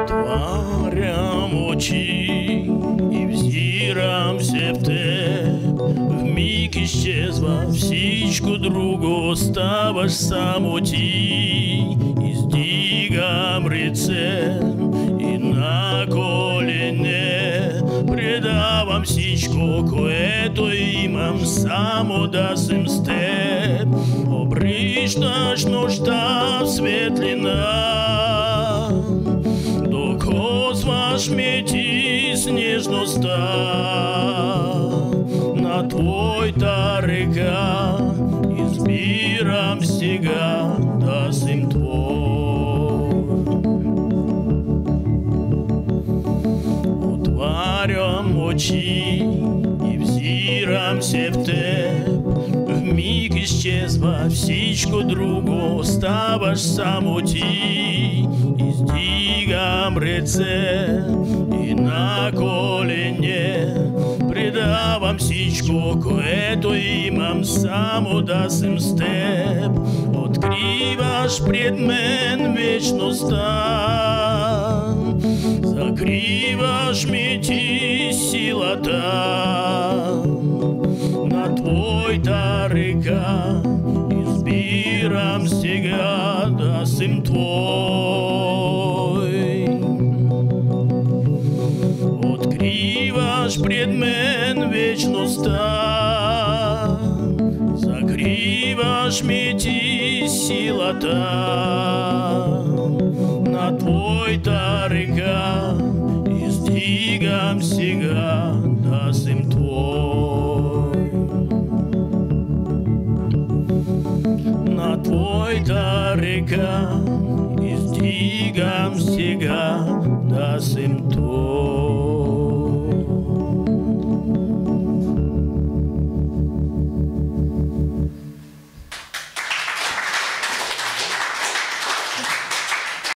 Отварям очі і взірамся в те, вмиг исчезла в січку другу, ставаш самоті, і здігам рицем, і на колене предавам січку, което имам само да сим степ, обришна ж нужда мети снежноста, на твой та река, і збірам стіга, да сим твой. Отварям очі і взірамся в те, вмиг исчезла в січку другу, ставаш самоті, і здігам реце, і Січку, което имам само да сим степ, откриваш пред мен вечността, закриваш мети силата. На твоята река, избирам сега да съм твой. Откриваш пред мен вечността, закриваш мети силата на твоята река, издигам сега да съм твой. На твоята река, издигам сега да съм твой.